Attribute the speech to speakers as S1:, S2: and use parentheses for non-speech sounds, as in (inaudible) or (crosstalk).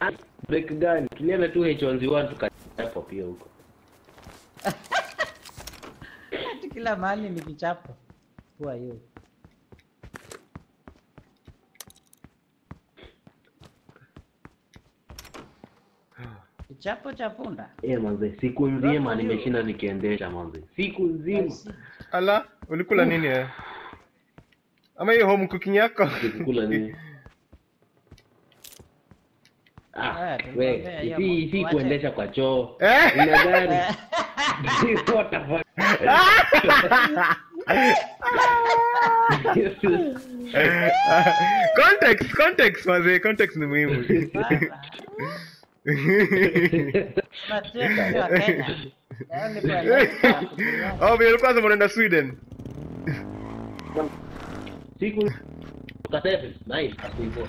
S1: Ah, break gani? Tulienda tu H1Z1 tukachapo pia huko. (laughs)
S2: Kila mahali ni kichapo. Who are you? Kichapo cha punda.
S1: Eh, manze, siku nzima nimeshinda nikiendesha manze. Siku nzima.
S3: Ala, ulikula nini eh? Ama hiyo home cooking yako?
S1: Ulikula nini? (laughs) si si kuendesha kwa choo.
S3: Eh?
S1: Ina gari. (laughs) (laughs) (laughs)
S3: Context, context maze context ni muhimu.
S2: Yaani
S3: oh, vile ulikuwa sema unaenda Sweden.
S1: Siku nice, hapo hivyo.